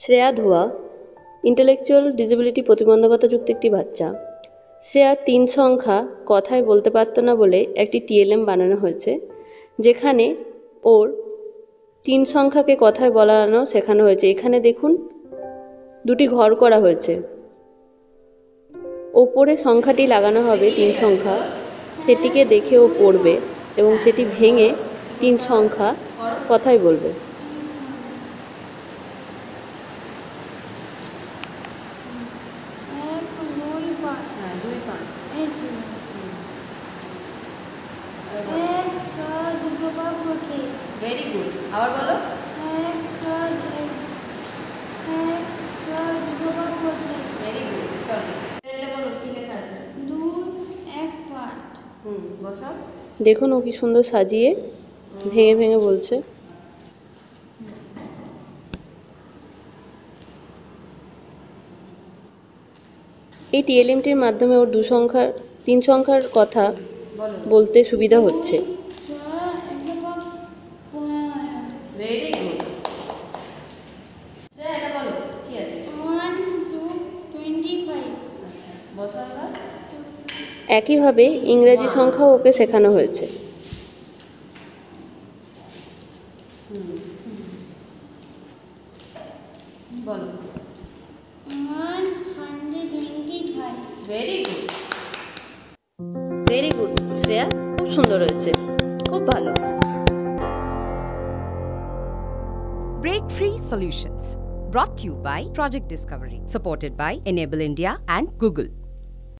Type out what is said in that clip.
শ্রেয়া ধোয়া intellectual disability প্রতিবন্ধকতাযুক্ত একটি বাচ্চা। শ্রেয়া তিন সংখ্যা কথায় বলতে পারত না বলে একটি টিএলএম বানানো হয়েছে, যেখানে ওর তিন সংখ্যাকে কথায় বলানো শেখানো হয়েছে। এখানে দেখুন, দুটি ঘর করা হয়েছে। ওপরে সংখ্যাটি লাগানো হবে তিন সংখ্যা। সেটিকে দেখে ও পড়বে এবং সেটি ভেঙে তিন সংখ্যা কথাই বলবে এক দুই পাঁচ হ্যাঁ দুই পাঁচ এই তো। এক ছয় দুটো পা ফোটে ভেরি গুড আবার বলো। ভেরি গুড চলো। কি লেখা আছে? এক হুম বসাও। দেখুন ও কি সুন্দর সাজিয়ে ভেঙে ভেঙে বলছে। এই টিএলএমটির মাধ্যমে ওর দু সংখ্যার তিন সংখ্যার কথা বলতে সুবিধা হচ্ছে। ভেরি গুড এটা বলো কি আছে? ওয়ান টু টোয়েন্টি ফাইভ আচ্ছা এবার। একইভাবে ইংরেজি সংখ্যাও ওকে শেখানো হয়েছে। বলো। One hundred twenty five very good very good Shreya. খুব সুন্দর হয়েছে। খুব ভালো। Break Free Solutions. Brought to you by Project Discovery. Supported by Enable India and Google.